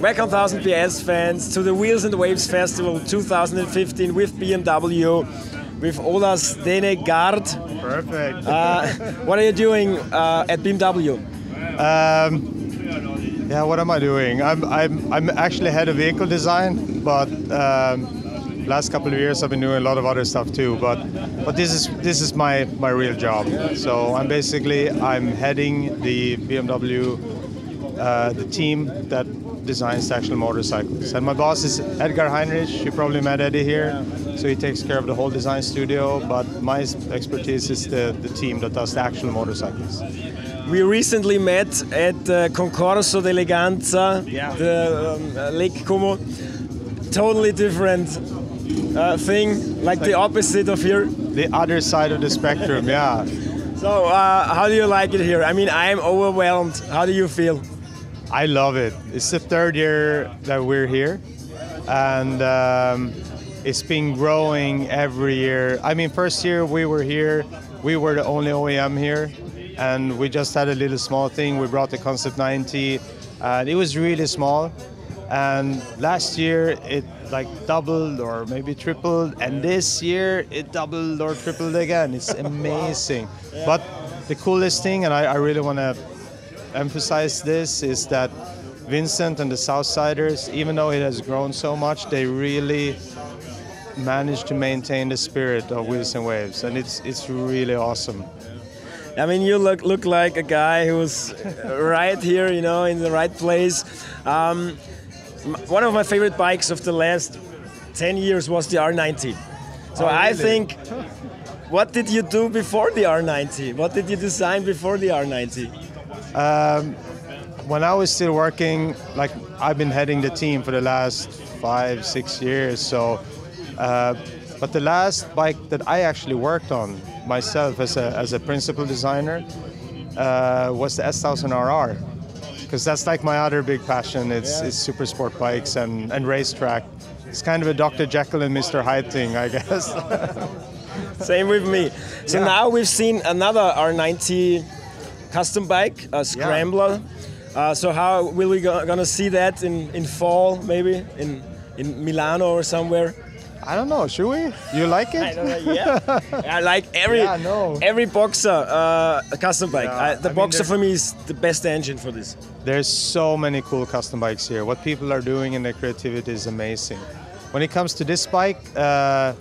Welcome 1000 PS fans to the Wheels and Waves Festival 2015 with BMW with Ola Stenegard. Perfect. Uh, what are you doing uh, at BMW? Um, yeah, what am I doing? I'm, I'm, I'm actually head of vehicle design, but um, last couple of years I've been doing a lot of other stuff too. But but this is this is my my real job. So I'm basically I'm heading the BMW uh, the team that designs actual motorcycles. And my boss is Edgar Heinrich. You probably met Eddie here. So he takes care of the whole design studio. But my expertise is the, the team that does the actual motorcycles. We recently met at uh, Concorso d'Eleganza, Yeah. the um, uh, Lake Como. Totally different uh, thing, like the opposite of here. The other side of the spectrum, yeah. So, uh, how do you like it here? I mean, I'm overwhelmed. How do you feel? I love it. It's the third year that we're here, and um, it's been growing every year. I mean, first year we were here, we were the only OEM here, and we just had a little small thing. We brought the Concept 90, and it was really small. And last year it like doubled or maybe tripled, and this year it doubled or tripled again. It's amazing. But the coolest thing, and I, I really want to emphasize this is that Vincent and the Southsiders, even though it has grown so much, they really managed to maintain the spirit of Wheels and Waves, and it's it's really awesome. I mean, you look look like a guy who's right here, you know, in the right place. Um, one of my favorite bikes of the last 10 years was the R nineT. So Oh, I think, what did you do before the R nineT? What did you design before the R nineT? Um, when I was still working, like I've been heading the team for the last five, six years. So, uh, but the last bike that I actually worked on myself as a, as a principal designer uh, was the S1000RR. Because that's like my other big passion. It's, it's super sport bikes and, and racetrack. It's kind of a Dr. Jekyll and Mr. Hyde thing, I guess. Same with me. So Yeah. now we've seen another R nineT custom bike, a scrambler. Uh, so how will we go, gonna see that in, in fall, maybe in in Milano or somewhere? I don't know, should we? You like it? I don't know. Yeah, I like every Yeah, no. every boxer uh, a custom bike. Yeah, I, the I boxer there's- for me is the best engine for this. There's so many cool custom bikes here. What people are doing in their creativity is amazing. When it comes to this bike, uh,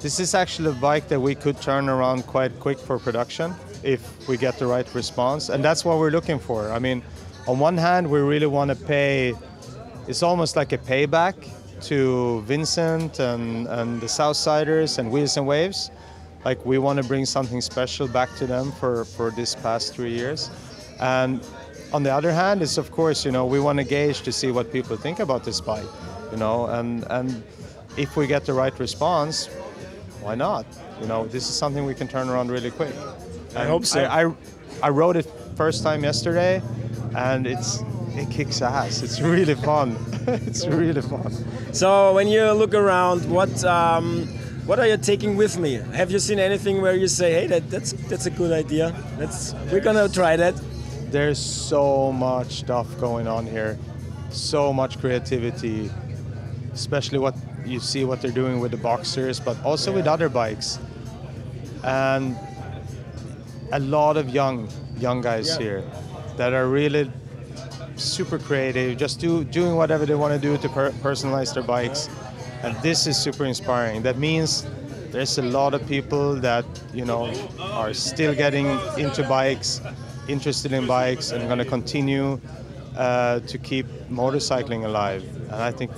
this is actually a bike that we could turn around quite quick for production if we get the right response, and that's what we're looking for. I mean, on one hand, we really want to pay. It's almost like a payback to Vincent and, and the Southsiders and Wheels and Waves. Like we want to bring something special back to them for, for this past three years. And on the other hand, it's of course, you know, we want to gauge to see what people think about this bike, you know, and, and if we get the right response, why not? You know, this is something we can turn around really quick. I hope so. I, I, I rode it first time yesterday, and it's it kicks ass. It's really fun. it's really fun. So when you look around, what um, what are you taking with me? Have you seen anything where you say, "Hey, that, that's that's a good idea. That's we're gonna try that." There's so much stuff going on here, so much creativity, especially what you see what they're doing with the boxers, but also with other bikes, and a lot of young young guys Yeah. here that are really super creative, just do doing whatever they want to do to per- personalize their bikes, and this is super inspiring. That means there's a lot of people that you know are still getting into bikes, interested in bikes, and going to continue uh, to keep motorcycling alive. And I think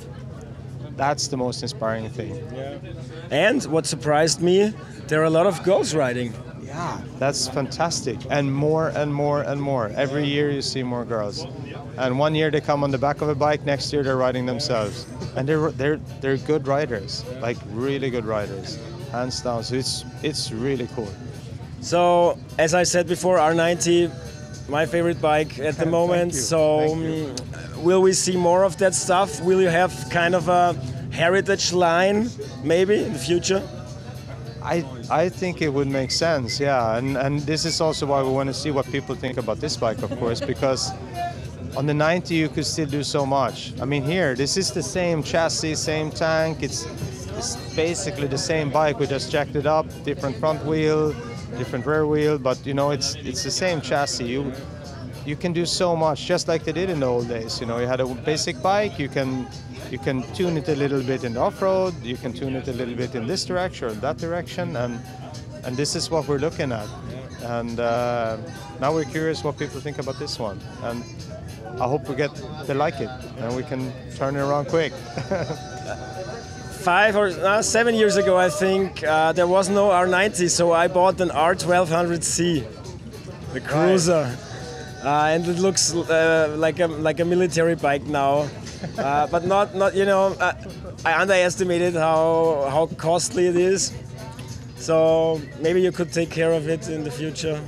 that's the most inspiring thing. And what surprised me, there are a lot of girls riding. Yeah, that's fantastic. And more and more and more. Every year you see more girls. And one year they come on the back of a bike, next year they're riding themselves. And they're they're they're good riders, like really good riders, hands down. So it's it's really cool. So as I said before, R nineT, my favorite bike at the moment. So um, will we see more of that stuff? Will you have kind of a heritage line maybe in the future? I I think it would make sense, yeah. And and this is also why we want to see what people think about this bike, of course, because on the 90 you could still do so much. I mean, here this is the same chassis, same tank. It's it's basically the same bike. We just jacked it up, different front wheel, different rear wheel, but you know it's it's the same chassis. You you can do so much, just like they did in the old days. You know, you had a basic bike, you can you can tune it a little bit in the off-road, you can tune it a little bit in this direction or that direction, and and this is what we're looking at. And uh, now we're curious what people think about this one, and I hope we get they like it and we can turn it around quick. Five or uh, seven years ago, I think uh, there was no R nineT, so I bought an R1200C, the cruiser, uh, and it looks uh, like a like a military bike now. Uh, but not not you know uh, I underestimated how how costly it is. So maybe you could take care of it in the future.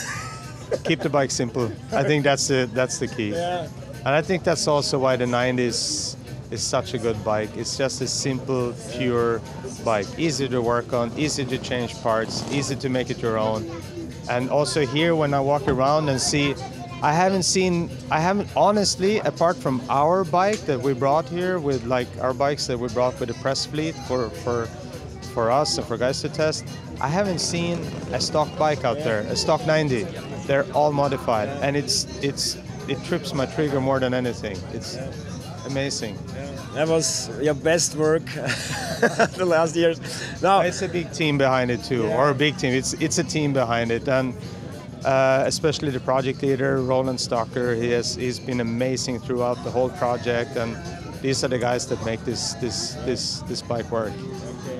Keep the bike simple. I think that's the that's the key. Yeah. And I think that's also why the 90s is such a good bike. It's just a simple, pure bike. Easy to work on, easy to change parts, easy to make it your own. And also here when I walk around and see I haven't seen I haven't honestly apart from our bike that we brought here with like our bikes that we brought with the press fleet for for for us and for guys to test, I haven't seen a stock bike out there, a stock 90. They're all modified and it's it's it trips my trigger more than anything. It's amazing. That was your best work the last years. No, It's a big team behind it too, or a big team. It's it's a team behind it, and uh, especially the project leader Roland Stocker. He has he's been amazing throughout the whole project, and these are the guys that make this this this this bike work.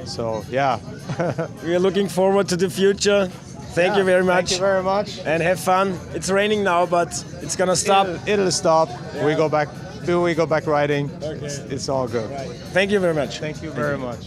So yeah, we are looking forward to the future. Thank you very much. Thank you very much. and have fun. It's raining now, but it's gonna stop. It'll, it'll stop. We go back. Do we go back riding? It's, it's all good. Thank you very much. Thank you very much.